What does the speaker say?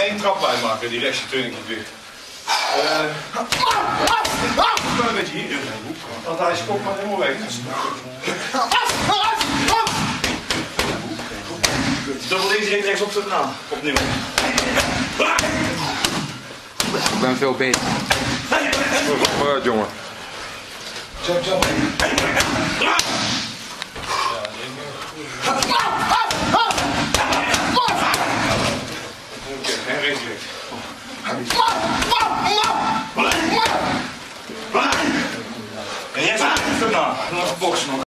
één trap bij maken, die rechtse turning weer. Uh, een beetje hier in de hoek, want hij is kop maar helemaal weg. Dubbel links, rechts, rechts op zitten aan. Opnieuw. Ik ben veel beter. Kom maar uit, jongen. Jump, jump. Oké, en rechts, rechts. En